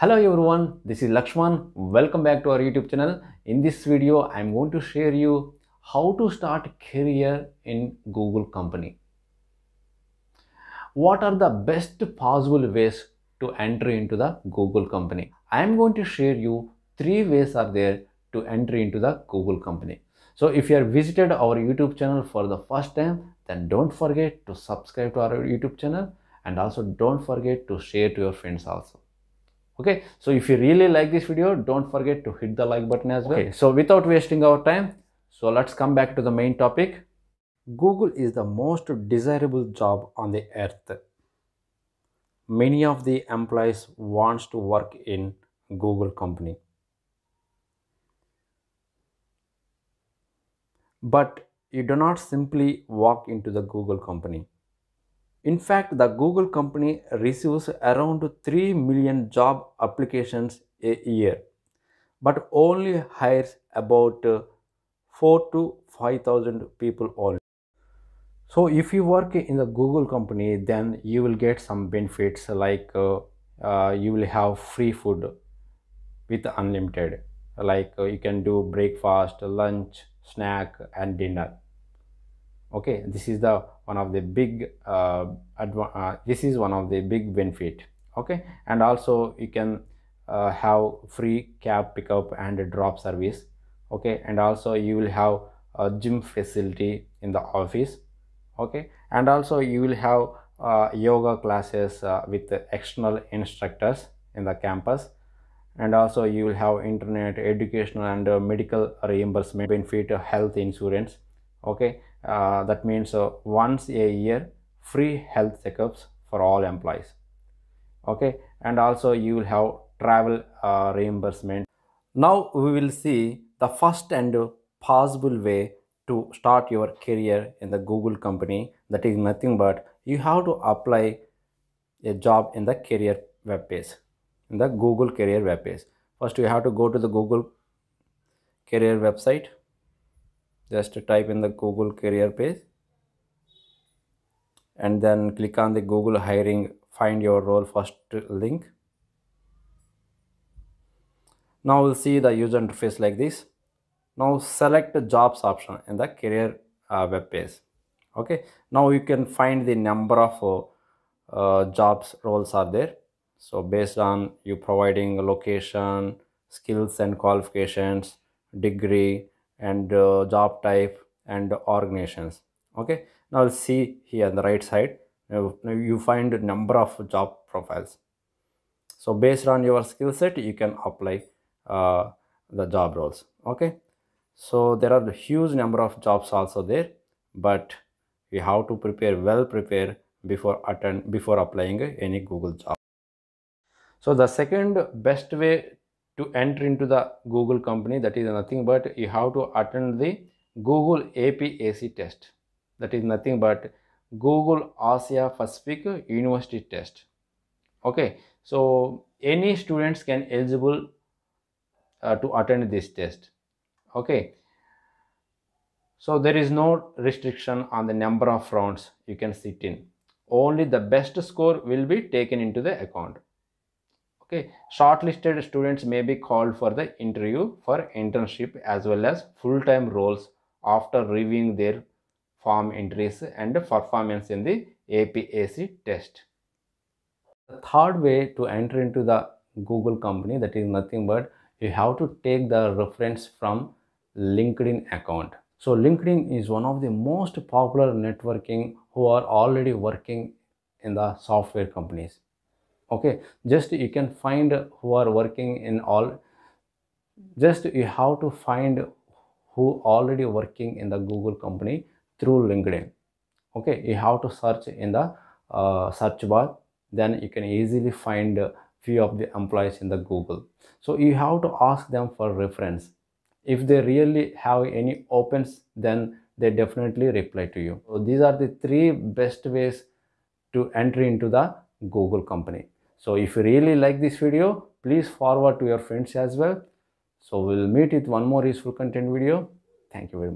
Hello everyone, this is Lakshman. Welcome back to our YouTube channel. In this video, I am going to share you how to start career in Google company. What are the best possible ways to enter into the Google company? I am going to share you three ways are there to enter into the Google company. So if you have visited our YouTube channel for the first time, then don't forget to subscribe to our YouTube channel and also don't forget to share to your friends also okay so if you really like this video don't forget to hit the like button as well. Okay so without wasting our time so let's come back to the main topic. Google is the most desirable job on the earth. Many of the employees wants to work in google company. But you do not simply walk into the google company in fact, the Google company receives around 3 million job applications a year, but only hires about uh, 4 to 5000 people only. So if you work in the Google company, then you will get some benefits like uh, uh, you will have free food with unlimited, like uh, you can do breakfast, lunch, snack and dinner okay this is the one of the big uh, uh, this is one of the big benefit. Okay and also you can uh, have free cab pickup and drop service. Okay and also you will have a gym facility in the office. Okay and also you will have uh, yoga classes uh, with external instructors in the campus. And also you will have internet educational and uh, medical reimbursement benefit health insurance. Okay uh, that means uh, once a year free health checkups for all employees. Okay? And also you will have travel uh, reimbursement. Now we will see the first and possible way to start your career in the google company. That is nothing but you have to apply a job in the career web page in the google career web page. First you have to go to the google career website just type in the google career page and then click on the google hiring find your role first link. Now we'll see the user interface like this. Now select the jobs option in the career uh, web page. Okay. Now you can find the number of uh, jobs roles are there. So based on you providing location skills and qualifications degree and uh, job type and organizations. Okay? Now see here on the right side. You find number of job profiles. So based on your skill set you can apply uh, the job roles. Okay? So there are a huge number of jobs also there but you have to prepare well prepare before attend before applying any google job. So the second best way to enter into the Google company that is nothing but you have to attend the Google APAC test. That is nothing but Google Asia Pacific University test. Okay so any students can eligible uh, to attend this test. Okay so there is no restriction on the number of rounds you can sit in. Only the best score will be taken into the account okay shortlisted students may be called for the interview for internship as well as full-time roles after reviewing their form entries and performance in the APAC test. The third way to enter into the Google company that is nothing but you have to take the reference from LinkedIn account. So LinkedIn is one of the most popular networking who are already working in the software companies okay just you can find who are working in all just you have to find who already working in the google company through linkedin. Okay you have to search in the uh, search bar then you can easily find few of the employees in the google. So you have to ask them for reference. If they really have any opens then they definitely reply to you. So these are the three best ways to enter into the google company so if you really like this video, please forward to your friends as well. So we'll meet with one more useful content video. Thank you very much.